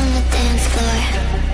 On the dance floor?